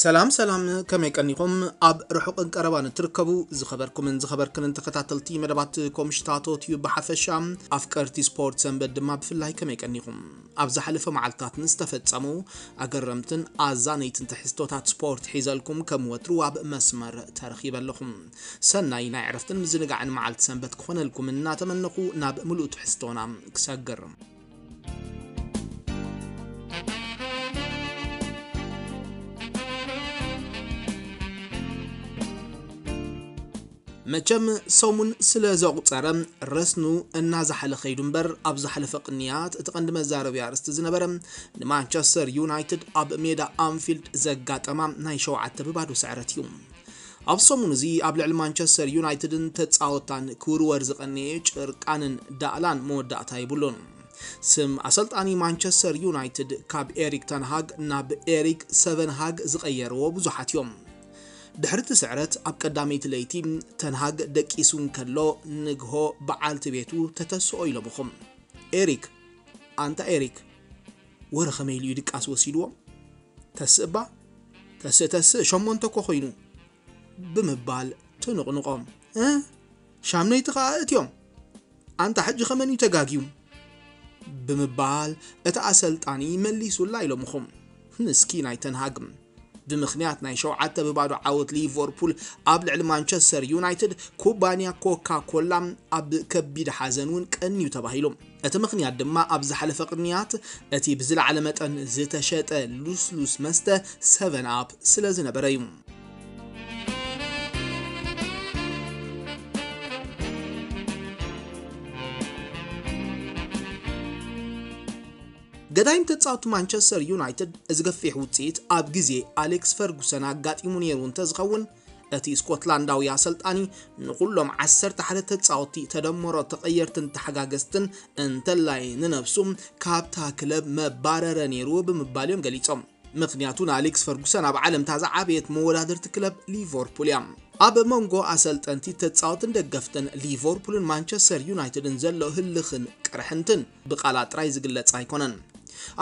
ሰላም ሰላም ከመይ ቀኒኹም ኣብ ርሑቕን ቀረባን እትርከቡ ዝኸበርኩምን ዝኸበርክንን ተኸታተልቲ መደባት ኮምሽታቶት እዩ ብሓፈሻ ኣፍቀርቲ ስፖርት ሰንበት ድማ ብፍላይ ከመይ ቀኒኹም ኣብ ዝሓለፈ መዓልትታት ንዝተፈፀሙ ኣገረምትን ኣዛነይትን ትሕዝቶታት ስፖርት ሒዘልኩም ከም ወትሩ ኣብ መስመር ተረኺበ ኣለኹም ሰናይ ናይ ዕረፍትን ምዝንጋዕን መዓልቲ ሰንበት ክኾነልኩም እናተመነኹ ናብ ምሉእ ትሕዝቶና ክሰግር መቸም ሰሙን ስለ ዘቑፀረ ረስኑ እናዝሓለ ኸይዱ እምበር ኣብ ዝሓለፈ ቅንያት እቲ ቀንዲ መዛረቢ ኣርእስቲ ዝነበረ ንማንቸስተር ዩናይትድ ኣብ ሜዳ ኣንፊልድ ዘጋጠማ ናይ ሸውዓተ ብባዶ ስዕረት እዩ። ኣብ ሰሙን እዚ ኣብ ልዕሊ ማንቸስተር ዩናይትድን ተፃወታን ክውርወር ዝቐነየ ጭርቃንን ዳእላን መወዳእታ ይብሉን። ስም ኣሰልጣኒ ማንቸስተር ዩናይትድ ካብ ኤሪክ ተንሃግ ናብ ኤሪክ ሰቨንሃግ ዝቐየርዎ ብዙሓት እዮም ድሕሪ እቲ ስዕረት ኣብ ቀዳመይቲ ለይቲ ተንሃግ ደቂሱ እንከሎ ንግሆ በዓልቲ ቤቱ ተተስኦ ኢሎምኹም። ኤሪክ ኣንታ ኤሪክ ወረ ኸመይ ኢሉ ድቃስ ወሲድዎ? ተስእ ባ ተስእ ተስእ ሸሞንተ እኮ ኮይኑ ብምባል ትንቕንቖም። ሻምነይቲ ከዓ እትዮም? ኣንታ ሕጂ ኸመን እዩ ተጋጊዩ? ብምባል እቲ ኣሰልጣኒ መሊሱላ ኢሎምኹም። ምስኪ ናይ ተንሃግ ብምክንያት ናይ ሸውዓተ ብባዶ ዓወት ሊቨርፑል ኣብ ልዕሊ ማንቸስተር ዩናይትድ ኩባንያ ኮካ ኮላ ኣብ ከቢድ ሓዘን እውን ቀንዩ ተባሂሉ እቲ ምክንያት ድማ ኣብ ዝሓለፈ ቅንያት እቲ ብዝለዓለ መጠን ዝተሸጠ ሉስሉስ መስተ ሰቨን ኣፕ ስለ ዝነበረ እዩ ገዳይም ተፃወቱ ማንቸስተር ዩናይትድ እዚ ገፊሕ ውፅኢት ኣብ ግዜ ኣሌክስ ፈርጉሰን ኣጋጢሙ ነይሩ እንተዝኸውን እቲ ስኮትላንዳዊ ኣሰልጣኒ ንኩሎም 11 ተፃወቲ ተደመሮ ተቐየርትን ተሓጋገዝትን እንተላይ ንነብሱ ካብታ ክለብ መባረረ ነይሩ ብምባል እዮም ገሊፆም። ምክንያቱ ንኣሌክስ ፈርጉሰን ኣብ ዓለም ታዛ ዓበየት መወዳደርቲ ክለብ ሊቨርፑል እያ። ኣብ መንጎ ኣሰልጠንቲ ተፃወትን ደገፍትን ሊቨርፑልን ማንቸስተር ዩናይትድን ዘሎ ህልኽን ቅርሕንትን ብቓላት ጥራይ ዝግለጽ ኣይኮነን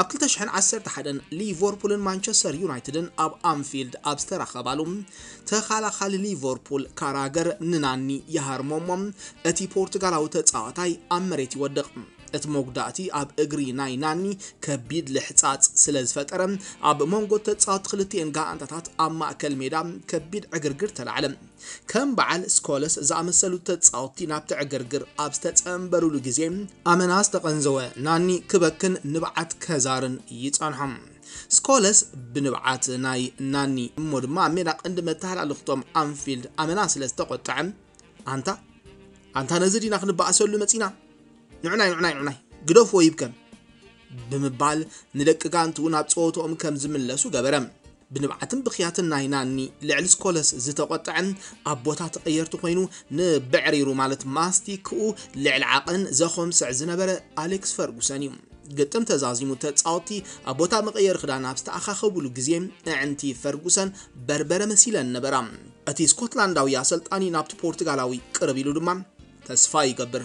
ኣብ 2011 ሊቨርፑልን ማንቸስተር ዩናይትድን ኣብ ኣንፊልድ ኣብ ዝተራኸባሉ። ተኸላኻሊ ሊቨርፑል ካራገር ንናኒ ይሃርሞሞም እቲ ፖርቱጋላዊ ተፃዋታይ ኣብ መሬት ይወድቕ እቲ መጉዳእቲ ኣብ እግሪ ናይ ናኒ ከቢድ ልሕፃፅ ስለ ዝፈጠረ ኣብ መንጎ ተፃወቲ ክልቲአን ጋንታታት ኣብ ማእከል ሜዳ ከቢድ ዕግርግር ተላዕለ ከም በዓል ስኮለስ ዝኣመሰሉ ተፃወቲ ናብቲ ዕግርግር ኣብ ዝተፀንበሩሉ ግዜ ኣመና ዝተቐንዘወ ናኒ ክበክን ንብዓት ከዛርን ይፀንሖም ስኮለስ ብንብዓት ናይ ናኒ እሞ ድማ ሜዳ ቀንዲ መተሓላለኽቶም ኣንፊልድ ኣመና ስለ ዝተቆጥዐ ኣንታ ኣንታ ነዚ ዲና ክንበኣሰሉ መፂና ንዕናይ ንዕናይ ንዕናይ። ግደፍዎ ይብከን። ብምባል ንደቂ ጋንቱ ናብ ፀወቶኦም ከም ዝምለሱ ገበረ ብንብዓትን ብክያትን ናይ ናኒ ልዕሊ ስኮለስ ዝተቆጥዐን ኣብ ቦታ ኮይኑ ንብዕሪሩ ማለት ማስቲክኡ ልዕሊ ዓቐን ዘኾምስዕ ዝነበረ ኣሌክስ ፈርጉሰን እዩ። ግጥም ተዛዚሙ ተፃወቲ ኣብ ቦታ ክዳን ኣብ ዝተኣኻኸብሉ ግዜ ኣዕንቲ ፈርጉሰን በርበረ መሲለን ነበራ። እቲ ስኮትላንዳዊ ኣሰልጣኒ ናብቲ ፖርቱጋላዊ ቅርብ ኢሉ ድማ ተስፋ ይገብር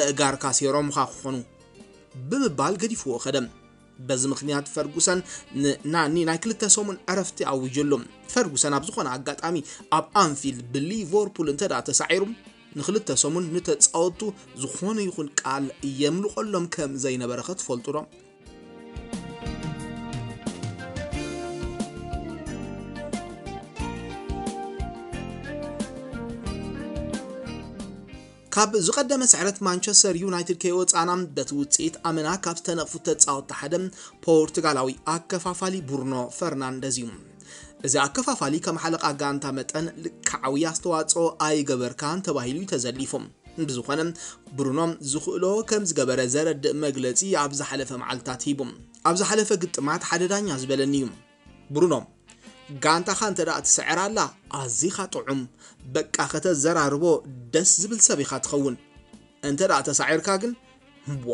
እእጋር ካሴሮም ካ ክኾኑ ብምባል ገዲፍዎ ኸደም በዚ ምክንያት ፈርጉሰን ንናኒ ናይ ክልተ ሰሙን ዕረፍቲ ኣውጀሉ ፈርጉሰን ኣብ ዝኾነ ኣጋጣሚ ኣብ ኣንፊልድ ብሊቨርፑል እንተ ተሳዒሩ ንክልተ ሰሙን ንተፃወቱ ዝኾነ ይኹን ቃል የምልቐሎም ከም ዘይነበረ ትፈልጡ ዶ ካብ ዝቐደመ ስዕረት ማንቸስተር ዩናይትድ ከይወፃና በቲ ውፅኢት ኣመና ካብ ዝተነቕፉ ተፃወቲ ሓደ ፖርቱጋላዊ ኣከፋፋሊ ቡርኖ ፈርናንደዝ እዩ። እዚ ኣከፋፋሊ ከም ሓለቓ ጋንታ መጠን ልክዓዊ ኣስተዋፅኦ ኣይገበርካን ተባሂሉ እዩ ተዘሊፎም ብዝኾነ ብሩኖ ዝኽእሎ ከም ዝገበረ ዘረድእ መግለፂ ኣብ ዝሓለፈ መዓልትታት ሂቡ። ኣብ ዝሓለፈ ግጥማት ሓደ ዳኛ ዝበለኒ እዩ። ብሩኖ ጋንታኻ እንተ ዳ ትስዕር ኣላ ኣዝኻ ጥዑም። በቃ ከተዘራርቦ ደስ ዝብል ሰብ ኢኻ ትኸውን። እንተ ዳ ተሳዒርካ ግን እምቧ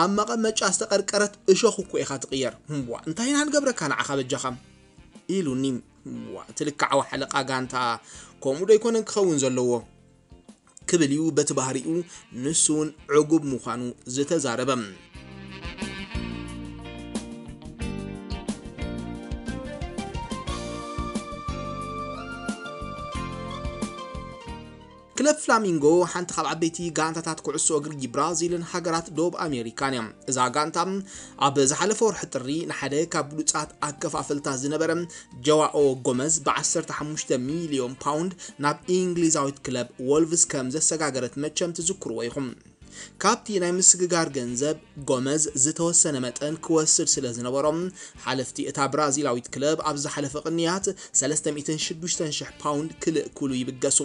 ኣብ መቐመጫ ዝተቐርቀረት እሾኽ እኮ ኢኻ ትቕየር። እምቧ እንታይ ኢና ንገብረካ ንዓኻ በጃኻ? ኢሉኒ እምቧ ትልክዓዊ ሓለቓ ጋንታ ከምኡ ዶ ኣይኮነን ክኸውን ዘለዎ? ክብል እዩ በቲ ባህሪኡ ንሱ እውን ዕጉብ ምዃኑ ዝተዛረበ ክለብ ፍላሚንጎ ሓንቲ ካብ ዓበይቲ ጋንታታት ኩዕሶ እግሪ ብራዚልን ሃገራት ደቡብ ኣሜሪካን እያ። እዛ ጋንታ ኣብ ዝሓለፈ ወርሒ ጥሪ ንሓደ ካብ ብሉፃት ኣከፋፈልታ ዝነበረ ጀዋኦ ጎመዝ ብ15 ሚሊዮን ፓውንድ ናብ እንግሊዛዊት ክለብ ወልቭስ ከም ዘሰጋገረት መቸም ትዝክርዎ ኢኹም ካብቲ ናይ ምስግጋር ገንዘብ ጎመዝ ዝተወሰነ መጠን ክወስድ ስለ ዝነበሮም ሓለፍቲ እታ ብራዚላዊት ክለብ ኣብ ዝሓለፈ ቅንያት 306,000 ፓውንድ ክልእክሉ ይብገሱ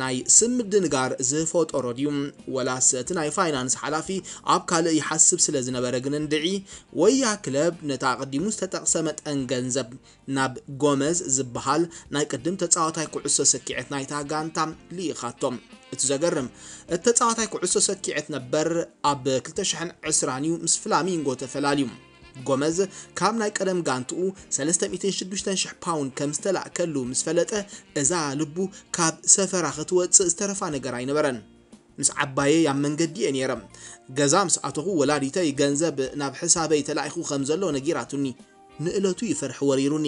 ናይ ስም ድንጋር ዝፈጠሮ ድዩ ወላስ እቲ ናይ ፋይናንስ ሓላፊ ኣብ ካልእ ይሓስብ ስለ ዝነበረ ግን እንድዒ ወያ ክለብ ነታ ቀዲሙ ዝተጠቕሰ መጠን ገንዘብ ናብ ጎመዝ ዝበሃል ናይ ቅድም ተፃዋታይ ኩዕሶ ሰኪዐት ናይታ ጋንታ ልኢኻቶም እቲ ዘገርም እቲ ተፃዋታይ ኩዕሶ ሰኪዐት ነበር። ኣብ 2020 እዩ ምስ ፍላሚንጎ ተፈላልዩ። ጎመዝ ካብ ናይ ቀደም ጋንትኡ 306,000 ፓውንድ ከም ዝተላእከሉ ምስ ፈለጠ እዛ ልቡ ካብ ሰፈራ ክትወፅእ ዝተረፋ ነገር ኣይነበረን። ምስ ዓባየ ኣብ መንገዲ እየ ነይረ ገዛ ምስ ኣተኹ ወላዲተይ ገንዘብ ናብ ሕሳበይ ተላኢኹ ከም ዘሎ ነጊራቱኒ። ንእለቱ ይፈርሒ ወሪሩኒ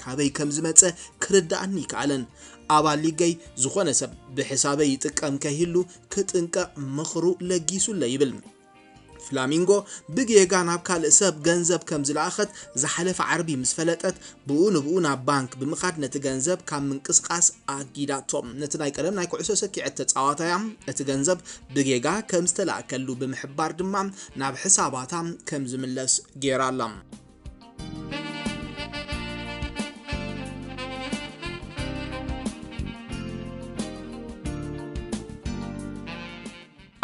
ካበይ ከም ዝመፀ ክርዳእኒ ይከኣለን ኣባል ሊገይ ዝኾነ ሰብ ብሕሳበይ ይጥቀም ከይህሉ ክጥንቀቕ ምኽሩ ለጊሱለ ይብል። ፍላሚንጎ ብጌጋ ናብ ካልእ ሰብ ገንዘብ ከም ዝለኣኸት ዝሓለፈ ዓርቢ ምስ ፈለጠት ብኡ ንብኡ ናብ ባንክ ብምኻድ ነቲ ገንዘብ ካብ ምንቅስቃስ ኣጊዳቶም። ነቲ ናይ ቀደም ናይ ኩዕሶ ሰኪዐት ተፃዋታያ እቲ ገንዘብ ብጌጋ ከም ዝተለኣከሉ ብምሕባር ድማ ናብ ሕሳባታ ከም ዝምለስ ጌራላ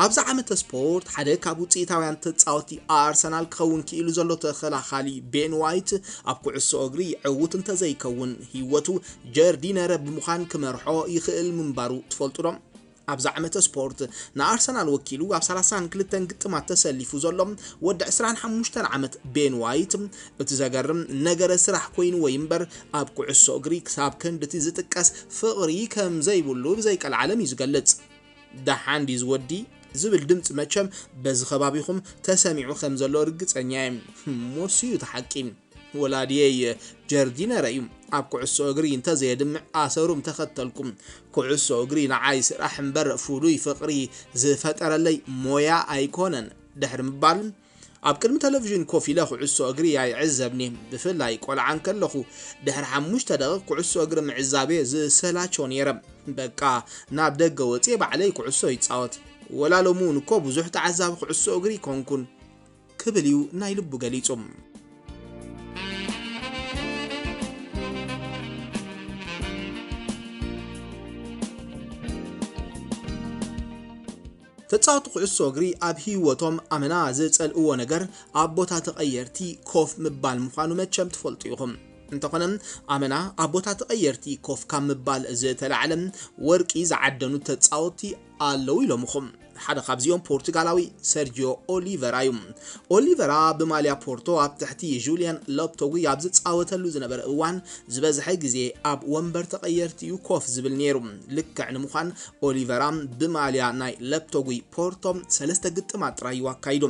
ኣብዛ ዓመተ ስፖርት ሓደ ካብ ውፅኢታውያን ተፃወቲ ኣርሰናል ክኸውን ክኢሉ ዘሎ ተኸላኻሊ ቤን ዋይት ኣብ ኩዕሶ እግሪ ዕዉት እንተዘይከውን ሂወቱ ጀርዲነረ ብምዃን ክመርሖ ይኽእል ምንባሩ ትፈልጡ ዶ? ኣብዛ ዓመተ ስፖርት ንኣርሰናል ወኪሉ ኣብ 32 ግጥማት ተሰሊፉ ዘሎ ወዲ 25 ዓመት ቤን ዋይት እቲ ዘገርም ነገረ ስራሕ ኮይኑ ወይ እምበር ኣብ ኩዕሶ እግሪ ክሳብ ክንድቲ ዝጥቀስ ፍቕሪ ከም ዘይብሉ ብዘይቀልዓለም እዩ ዝገልጽ። ዳሓንዲ ዝወዲ ዝብል ድምፂ መቸም በዚ ከባቢኹም ተሰሚዑ ከም ዘሎ ርግፀኛ እየ። ሞስዩ ተሓቂ ወላድየይ ጀርዲነረ እዩ። ኣብ ኩዕሶ እግሪ እንተዘየድምዕ ኣሰሩም ተኸተልኩም። ኩዕሶ እግሪ ንዓይ ስራሕ እምበር ፍሉይ ፍቕሪ ዝፈጠረለይ ሞያ ኣይኮነን። ድሕሪ ምባል ኣብ ቅድሚ ቴሌቭዥን ኮፍ ኢለ ኩዕሶ እግሪ ኣይዕዘብኒ ብፍላይ ቆልዓን ከለኹ ድሕሪ ሓሙሽተ ደቂቕ ኩዕሶ እግሪ ምዕዛቤ ዝሰላቾ ነይረ በቃ ናብ ደገ ወፅየ ባዕለይ ኩዕሶ ይፃወት ወላ ሎሚ እውን እኮ ብዙሕ ተዓዛቢ ኩዕሶ እግሪ ኮንኩን ክብል እዩ ናይ ልቡ ገሊጹ ተፃወቲ ኩዕሶ እግሪ ኣብ ሂወቶም ኣመና ዘፀልእዎ ነገር ኣብ ቦታ ተቐየርቲ ኮፍ ምባል ምዃኑ መቸም ትፈልጡ ኢኹም እንተኾነ ኣመና ኣብ ቦታ ተቐየርቲ ኮፍ ካብ ምባል ዝተላዕለ ወርቂ ዝዓደኑ ተፃወቲ ኣለዉ ኢሎምኹም። ሓደ ካብዚኦም ፖርቱጋላዊ ሰርጂዮ ኦሊቨራ እዩ። ኦሊቨራ ብማልያ ፖርቶ ኣብ ትሕቲ ጁልያን ሎፕቶጉ ኣብ ዝፃወተሉ ዝነበረ እዋን ዝበዝሐ ግዜ ኣብ ወንበር ተቐየርቲ እዩ ኮፍ ዝብል ነይሩ። ልክዕ ንምዃን ኦሊቨራ ብማልያ ናይ ሎፕቶጉ ፖርቶ ሰለስተ ግጥማት ጥራይ እዩ ኣካይዱ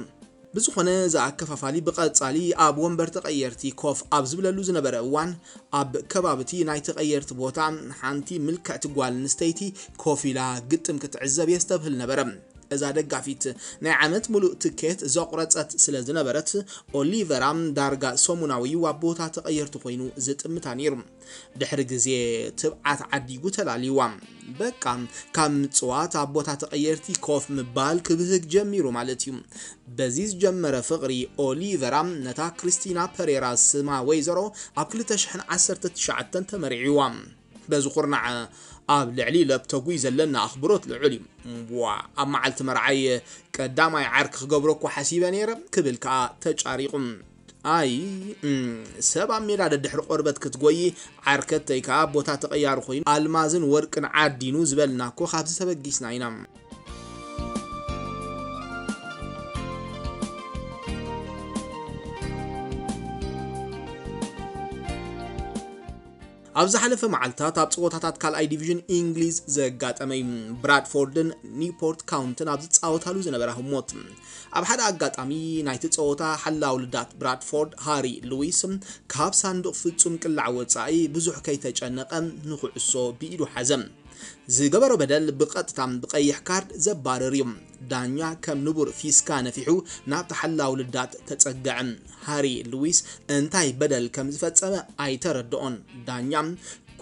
ብዝኾነ ዝኣከፋፋሊ ብቐጻሊ ኣብ ወንበር ተቐየርቲ ኮፍ ኣብ ዝብለሉ ዝነበረ እዋን ኣብ ከባቢቲ ናይ ተቐየርቲ ቦታ ሓንቲ ምልክዕቲ ጓል ኣንስተይቲ ኮፍ ኢላ ግጥም ክትዕዘብ የስተብህል ነበረ እዛ ደጋፊት ናይ ዓመት ሙሉእ ትኬት ዘቁረፀት ስለ ዝነበረት ኦሊቨራ ዳርጋ ሰሙናዊ ኣብ ቦታ ተቐየርቲ ኮይኑ ዝጥምታ ነይሩ። ድሕሪ ግዜ ትብዓት ዓዲጉ ተላልይዋ። በቃ ካብ ምፅዋት ኣብ ቦታ ተቐየርቲ ኮፍ ምባል ክብህግ ጀሚሩ ማለት እዩ። በዚ ዝጀመረ ፍቕሪ ኦሊቨራ ነታ ክሪስቲና ፐሬራ ስማ ወይዘሮ ኣብ 2019 ተመሪዕዋ በዚ ኩርናዕ ኣብ ልዕሊ ለብተጉይ ዘለና ኣኽብሮት ልዑል እዩ። ዋ! ኣብ መዓልቲ መርዓይ ቀዳማይ ዓርኪ ክገብሮ እኳ ሓሲበ ነይረ ክብል ከዓ ተጫሪቑ። ኣይ! ሰብ ኣብ ሜዳ ደድሕሪ ቆርበት ክትጎይ ዓርከተይ ከዓ ቦታ ተቐያሪ ኮይኑ ኣልማዝን ወርቅን ዓዲኑ ዝበልና ኮ ኢና ኣብ ዝሓለፈ መዓልትታት ኣብ ፀወታታት ካልኣይ ዲቪዥን እንግሊዝ ዘጋጠመ ብራድፎርድን ኒውፖርት ካውንትን ኣብ ዝፃወታሉ ዝነበረ ህሞት። ኣብ ሓደ ኣጋጣሚ ናይቲ ፀወታ ሓላው ልዳት ብራድፎርድ ሃሪ ሉዊስ ካብ ሳንዱቕ ፍጹም ቅላዕ ወፃኢ ብዙሕ ከይተጨነቐ ንኩዕሶ ብኢዱ ሓዘ ዝገበሮ በደል ብቐጥታ ብቀይሕ ካርድ ዘባረር እዩ። ዳኛ ከም ንቡር ፊስካ ነፊሑ ናብ ተሓላው ልዳት ተጸግዐ። ሃሪ ሉዊስ እንታይ በደል ከም ዝፈጸመ ኣይተረድኦን። ዳኛ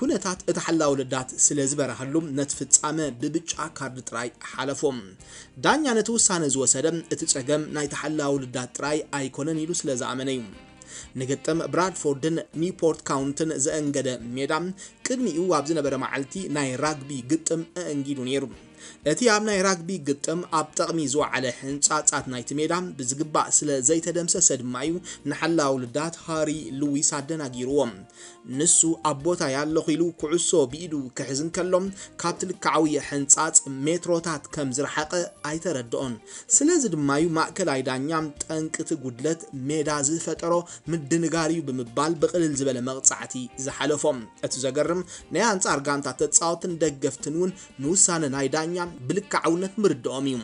ኩነታት እቲ ሓላዊ ልዳት ስለ ዝበረሃሉ ነቲ ፍጻመ ብብጫ ካርድ ጥራይ ሓለፎም ዳኛ ነቲ ውሳነ ዝወሰደ እቲ ጸገም ናይ ተሓላዊ ልዳት ጥራይ ኣይኮነን ኢሉ ስለ ዝኣመነ እዩ ንግጥም ብራድፎርድን ኒውፖርት ካውንትን ዘአንገደ ሜዳ ቅድሚኡ ኣብ ዝነበረ መዓልቲ ናይ ራግቢ ግጥም ኣእንጊዱ ነይሩ እቲ ኣብ ናይ ራግቢ ግጥም ኣብ ጠቕሚ ዝወዓለ ህንፃፃት ናይቲ ሜዳ ብዝግባእ ስለ ዘይተደምሰሰ ድማ እዩ ንሓላዊ ልዳት ሃሪ ሉዊስ ኣደናጊርዎም። ንሱ ኣብ ቦታ ያለኹ ኢሉ ኩዕሶ ብኢዱ ክሕዝን ከሎም ካብቲ ልክዓዊ ሕንፃፅ ሜትሮታት ከም ዝረሓቐ ኣይተረድኦን። ስለዚ ድማ እዩ ማእከላይ ዳኛ ጠንቅቲ ጉድለት ሜዳ ዝፈጠሮ ምድንጋር እዩ ብምባል ብቕልል ዝበለ መቕፃዕቲ ዝሓለፎም። እቲ ዘገርም ናይ ኣንጻር ጋንታ ተፃወትን ደገፍትን እውን ንውሳነ ናይ ዳኛ ብልክዓውነት ምርድኦም እዩ።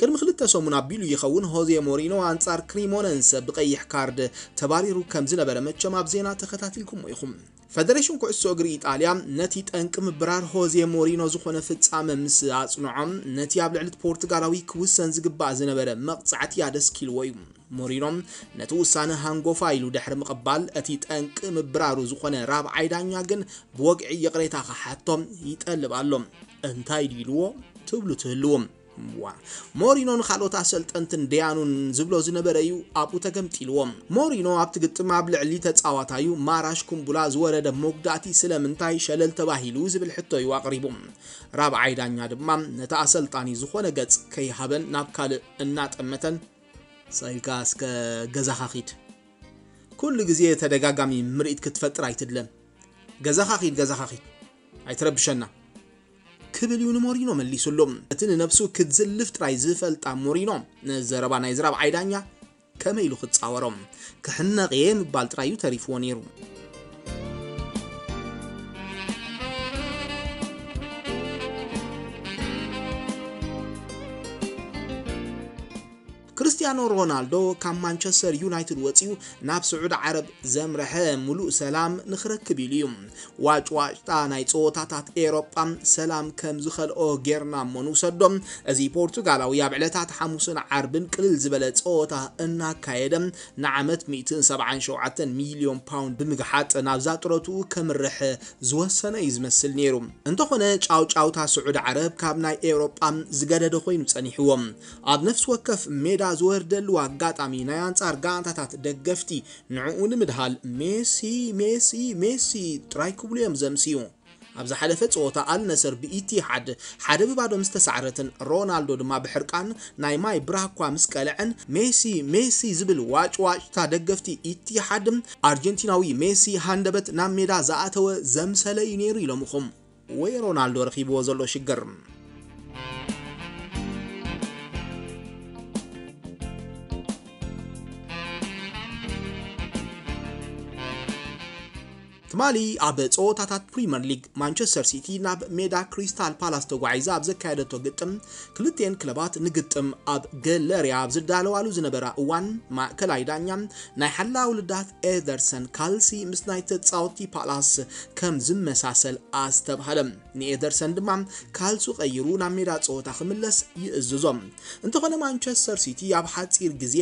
ቅድሚ ክልተ ሰሙን ኣቢሉ ይኸውን ሆዜ ሞሪኖ ኣንጻር ክሪሞነንስ ብቀይሕ ካርድ ተባሪሩ ከም ዝነበረ መቸም ኣብ ዜና ተኸታቲልኩም ኢኹም። ፌደሬሽን ኩዕሶ እግሪ ኢጣልያ ነቲ ጠንቂ ምብራር ሆዜ ሞሪኖ ዝኾነ ፍጻመ ምስ ኣጽንዖም ነቲ ኣብ ልዕሊ ፖርቱጋላዊ ክውሰን ዝግባእ ዝነበረ መቕጻዕቲ ኣደስኪልዎ እዩ ሞሪኖም ነቲ ውሳነ ሃንጎፋ ኢሉ ድሕሪ ምቕባል እቲ ጠንቂ ምብራሩ ዝኾነ ራብዓይ ዳኛ ግን ብወግዒ የቕሬታ ክሓቶም ይጠልብ ኣሎ እንታይ ድልዎ ትብሉ ትህልዎም ሞሪኖ ንካልኦት ኣሰልጠንትን ደያኑን ዝብሎ ዝነበረ እዩ ኣብኡ ተገምጢልዎም ሞሪኖ ኣብቲ ግጥም ኣብ ልዕሊ ተፃዋታዩ ማራሽ ኩምቡላ ዝወረደ መጉዳእቲ ስለምንታይ ሸለል ተባሂሉ ዝብል ሕቶ እዩ ኣቕሪቡ። ራብዓይ ዳኛ ድማ ነቲ ኣሰልጣኒ ዝኾነ ገጽ ከይሃበን ናብ ካልእ እናጠመተን ሰይልካ እስከ ገዛኻ ኺድ ኩሉ ግዜ ተደጋጋሚ ምርኢት ክትፈጥር ኣይትድለን ገዛኻ ኺድ ገዛኻ ኺድ ኣይትረብሸና ክብል እዩ ንሞሪኖ መሊሱሎ እቲ ንነብሱ ክትዝልፍ ጥራይ ዝፈልጣ ሞሪኖ ንዘረባ ናይ ዝራብ ዓይዳኛ ከመይ ኢሉ ክትፃወሮም? ክሕነቕ እየ ምባል ጥራይ እዩ ተሪፍዎ ነይሩ ክርስቲያኖ ሮናልዶ ካብ ማንቸስተር ዩናይትድ ወፂኡ ናብ ስዑድ ዓረብ ዘምረሐ ሙሉእ ሰላም ንክረክብ ኢሉ እዩ። ዋጭዋጭታ ናይ ፀወታታት ኤሮጳ ሰላም ከም ዝኸልኦ ጌርና እሞ እዚ ፖርቱጋላዊ ኣብ ዕለታት ሓሙስን ዓርብን ቅልል ዝበለ ፀወታ እናካየደ ንዓመት 177 ሚሊዮን ፓውንድ ብምግሓጥ ናብዛ ጥረትኡ ከምርሕ ዝወሰነ እዩ ዝመስል ነይሩ። እንተኾነ ጫውጫውታ ስዑድ ዓረብ ካብ ናይ ኤሮጳ ዝገደደ ኮይኑ ፀኒሕዎም ኣብ ነፍሲ ወከፍ ሜዳ ዝወርደሉ ኣጋጣሚ ናይ ኣንጻር ጋንታታት ደገፍቲ ንዕኡ ንምድሃል ሜሲ ሜሲ ሜሲ ጥራይ ክብሉ እዮም ዘምስዩ ኣብ ዝሓለፈ ፀወታ ኣልነሰር ብኢቲሓድ ሓደ ብባዶ ምስ ተሳዕረትን ሮናልዶ ድማ ብሕርቃን ናይ ማይ ብራኳ ምስ ቀልዐን ሜሲ ሜሲ ዝብል ዋጭዋጭታ ደገፍቲ ኢቲሓድ ኣርጀንቲናዊ ሜሲ ሃንደበት ናብ ሜዳ ዝኣተወ ዘምሰለ እዩ ነይሩ ኢሎም ወይ ሮናልዶ ረኺብዎ ዘሎ ሽግር ትማሊ ኣብ ፀወታታት ፕሪምየር ሊግ ማንቸስተር ሲቲ ናብ ሜዳ ክሪስታል ፓላስ ተጓዒዛ ኣብ ዘካየደቶ ግጥም ክልቴን ክለባት ንግጥም ኣብ ገለርያ ኣብ ዝዳለዋሉ ዝነበራ እዋን ማእከላይ ዳኛ ናይ ሓላዊ ውልዳት ኤደርሰን ካልሲ ምስ ናይ ተፃወቲ ፓላስ ከም ዝመሳሰል ኣስተባሃለ ንኤደርሰን ድማ ካልሱ ቀይሩ ናብ ሜዳ ፀወታ ክምለስ ይእዝዞም እንተኾነ ማንቸስተር ሲቲ ኣብ ሓፂር ግዜ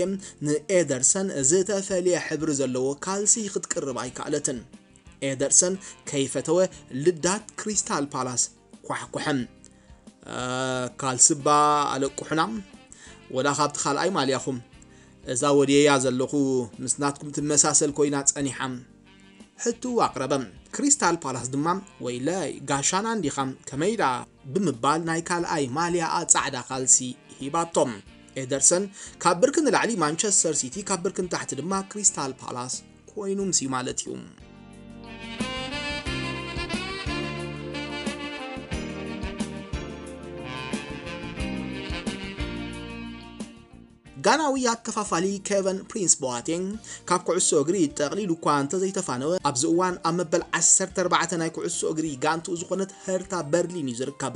ንኤደርሰን ዝተፈልየ ሕብሪ ዘለዎ ካልሲ ክትቅርብ ኣይከኣለትን ኤደርሰን ከይፈተወ ልዳት ክሪስታል ፓላስ ኳሕኩሐም ካልስባ ኣለቁሑና ወላ ካብቲ ካልኣይ ማልያኹም። እዛ ወድያ ዘለኹ ምስ ናትኩም ትመሳሰል ኮይና ፀኒሓ ሕቱ ኣቕረበም ክሪስታል ፓላስ ድማ ወይለይ ጋሻና እንዲኻም ከመይዳ ብምባል ናይ ካልኣይ ማልያ ፃዕዳ ካልሲ ሂባቶም። ኤደርሰን ካብ ብርኪ ንላዕሊ ማንቸስተር ሲቲ ካብ ብርኪ ንታሕቲ ድማ ክሪስታል ፓላስ ኮይኑ እዩ ማለት እዩ ጋናዊ ኣከፋፋሊ ኬቨን ፕሪንስ ቦዋቴንግ ካብ ኩዕሶ እግሪ ጠቕሊሉ እኳ እንተዘይተፋነወ ኣብዚ እዋን ኣብ መበል 14 ናይ ኩዕሶ እግሪ ጋንቱ ዝኾነት ህርታ በርሊን እዩ ዝርከብ።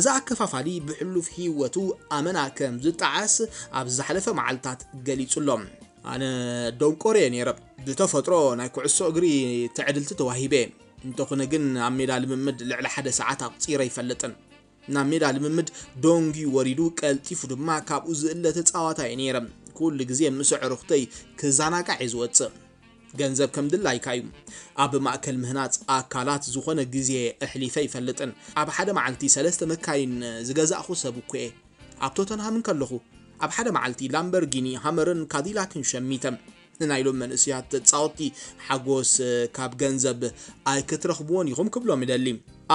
እዛ ኣከፋፋሊ ብሕሉፍ ሂወቱ ኣመና ከም ዝጠዓስ ኣብ ዝሓለፈ መዓልትታት ገሊጹሎም ኣነ ደንቆር እየ ነይረ። ብተፈጥሮ ናይ ኩዕሶ እግሪ ትዕድልቲ ተዋሂበ እንተኾነ ግን ኣብ ሜዳ ልምምድ ልዕሊ ሓደ ሰዓት ኣቕፂረ ኣይፈልጥን ናብ ሜዳ ልምምድ ዶንጊ ወሪዱ ቀልጢፉ ድማ ካብኡ ዝእለ ተፃዋታ እየ ነይረ። ኩሉ ግዜ ምስ ዕሩኽተይ ክዘናጋዕ እየ ዝወፅእ ገንዘብ ከም ድላይካ እዩ ኣብ ማእከል ምህናፅ ኣካላት ዝኾነ ግዜ ኣሕሊፈ ይፈልጥን። ኣብ ሓደ መዓልቲ ሰለስተ መካይን ዝገዛእኹ ሰብ እኮ ኣብ ቶተንሃምን ከለኹ። ኣብ ሓደ መዓልቲ ላምበርጊኒ ሃመርን ካዲላክን ሸሚተ ንናይሎም መንእስያት ተፃወቲ ሓጎስ ካብ ገንዘብ ኣይክትረኽብዎን ኢኹም ክብሎም ይደሊ።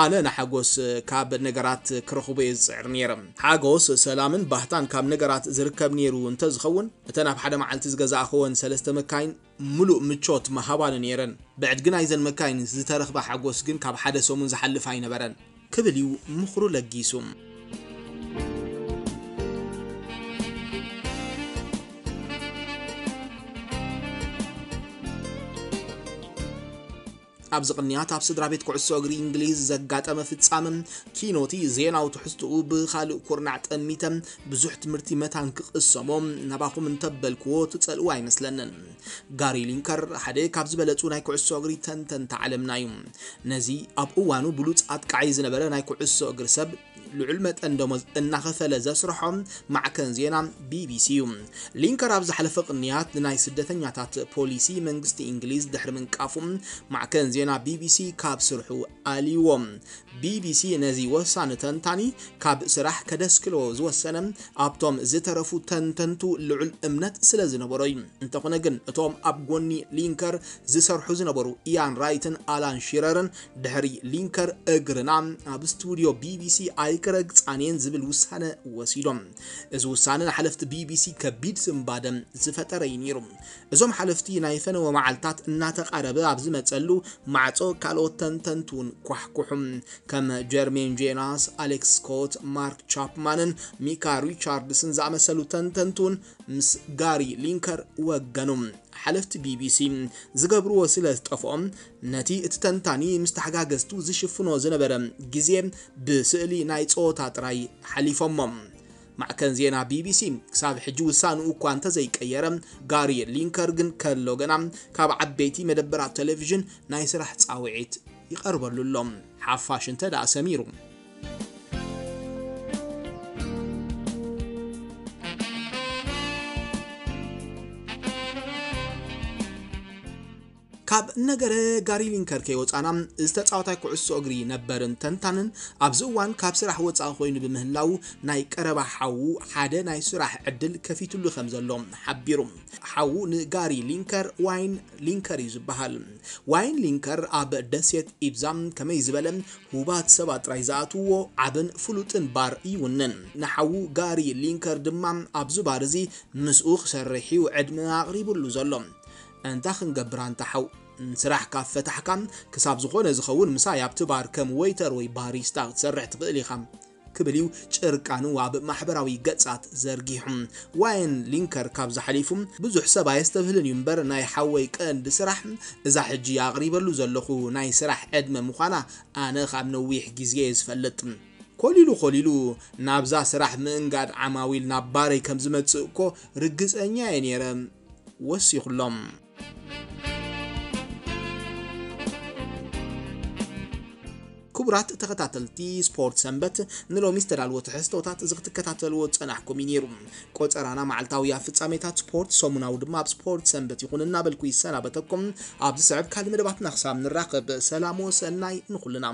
ኣነ ንሓጎስ ካብ ነገራት ክረኽቦ እየ ዝፅዕር ነይረ። ሓጎስ ሰላምን ባህታን ካብ ነገራት ዝርከብ ነይሩ እንተዝኸውን እተን ኣብ ሓደ መዓልቲ ዝገዛእኸወን ሰለስተ መካይን ሙሉእ ምቾት መሃባን ነይረን። ብዕድጊ ናይዘን መካይን ዝተረኽበ ሓጎስ ግን ካብ ሓደ ሰሙን ዝሓልፍ ኣይነበረን። ክብል እዩ ምኽሩ ለጊሱ ኣብዚ ቅንያት ኣብ ስድራ ቤት ኩዕሶ እግሪ እንግሊዝ ዘጋጠመ ፍጻመ ኪኖቲ ዜናዊ ትሕዝትኡ ብካልእ ኩርናዕ ጠሚተ ብዙሕ ትምህርቲ መታን ክቕሰሞም ናባኹም እንተበልክዎ ትፀልኡ ኣይመስለንን። ጋሪ ሊንከር ሓደ ካብ ዝበለፁ ናይ ኩዕሶ እግሪ ተንተንተ ዓለምና እዩ። ነዚ ኣብ እዋኑ ብሉፅ ኣጥቃዒ ዝነበረ ናይ ኩዕሶ እግሪ ሰብ ልዑል መጠን ደሞዝ እናኸፈለ ዘስርሖም ማዕከን ዜና ቢቢሲ እዩ ሊንከር ኣብ ዝሓለፈ ቅንያት ናይ ስደተኛታት ፖሊሲ መንግስቲ እንግሊዝ ድሕሪ ምንቃፉ ማዕከን ዜና ቢቢሲ ካብ ስርሑ ኣልይዎም ቢቢሲ ነዚ ወሳኒ ተንታኒ ካብ ስራሕ ከደስክሎ ዝወሰነ ኣብቶም ዝተረፉ ተንተንቱ ልዑል እምነት ስለ ዝነበሮ እዩ እንተኾነ ግን እቶም ኣብ ጎኒ ሊንከር ዝሰርሑ ዝነበሩ ኢያን ራይትን ኣላን ሺረርን ድሕሪ ሊንከር እግርና ኣብ ስቱድዮ ቢቢሲ ኣይክረግፃንየን ዝብል ውሳነ ወሲዶም። እዚ ውሳነ ንሓለፍቲ ቢቢሲ ከቢድ ስምባደም ዝፈጠረ እዩ ነይሩ። እዞም ሓለፍቲ ናይ ፈነወ መዓልትታት እናተቃረበ ኣብ ዝመፀሉ ማዕፆ ካልኦት ተንተንቱን ኳሕኩሑም ከም ጀርሜን ጄናስ ኣሌክስ ስኮት ማርክ ቻፕማንን ሚካ ሪቻርድስን ዝኣመሰሉ ተንተንቱን ምስ ጋሪ ሊንከር ወገኑ ሓለፍቲ ቢቢሲ ዝገብርዎ ስለ ዝጠፍኦም ነቲ እቲ ተንታኒ ምስ ዝሽፍኖ ዝነበረ ግዜ ብስእሊ ናይ ፆታ ጥራይ ሓሊፎሞም ማዕከን ዜና ቢቢሲ ክሳብ ሕጂ ውሳንኡ እኳ እንተዘይቀየረ ጋሪ ሊንከር ግን ከሎ ገና ካብ ዓበይቲ መደበራት ቴሌቭዥን ናይ ስራሕ ፃውዒት ይቐርበሉሎም ሓፋሽ እንተ ደኣ ሰሚሩ ካብ ነገረ ጋሪ ሊንከር ከይወፃና ዝተፃወታይ ኩዕሶ እግሪ ነበርን ተንታንን ኣብዚ እዋን ካብ ስራሕ ወፃኢ ኮይኑ ብምህላው ናይ ቀረባ ሓዉ ሓደ ናይ ስራሕ ዕድል ከፊትሉ ከም ዘሎ ሓቢሩ። ሓዉ ንጋሪ ሊንከር ዋይን ሊንከር እዩ ዝበሃል። ዋይን ሊንከር ኣብ ደሴት ኢብዛም ከመይ ዝበለ ሁባት ሰባት ጥራይ ዝኣትውዎ ዓብን ፍሉጥን ባር ይውንን። ንሓዉ ጋሪ ሊንከር ድማ ኣብዚ ባር እዚ ምስኡ ክሰርሕ ዕድመ ኣቕሪቡሉ ዘሎ። እንታይ ክንገብር እንታሓው ስራሕ ካብ ፈታሕካ ክሳብ ዝኾነ ዝኸውን ምሳይ ኣብቲ ባር ከም waiter ወይ barista ክትሰርሕ ትኽእል ኢኻ ክብል እዩ። ጭርቃኑ ኣብ ማሕበራዊ ገጻት ዘርጊሑ። ዋይን ሊንከር ካብ ዝሓሊፉ ብዙሕ ሰብ ኣየስተብህልን እዩ እምበር ናይ ሓወይ ቀንዲ ስራሕ እዛ ሕጂ ኣቕሪበሉ ዘለኹ ናይ ስራሕ ዕድመ ምዃና ኣነ ካብ ነዊሕ ግዜ ዝፈልጥ። ኮሊሉ ኮሊሉ ናብዛ ስራሕ ምእንጋድ ዓማዊል ናብ ባረይ ከም ዝመፅእ እኮ ርግፀኛ እየ ነይረ። ወሲኹሎም ክቡራት ተኸታተልቲ ስፖርት ሰንበት ንሎሚ ዝተዳልዎ ትሕዝቶታት እዚ ክትከታተልዎ ፀናሕኩም ነይሩ። ቆፀራና መዓልታዊ ኣብ ፍጻሜታት ስፖርት ሰሙናዊ ድማ ኣብ ስፖርት ሰንበት ይኹን እናበልኩ ይሰናበተኩም። ኣብዚ ስዕብ ካልእ መደባትና ክሳብ ንራኸብ። ሰላም ወሰናይ ንኩልና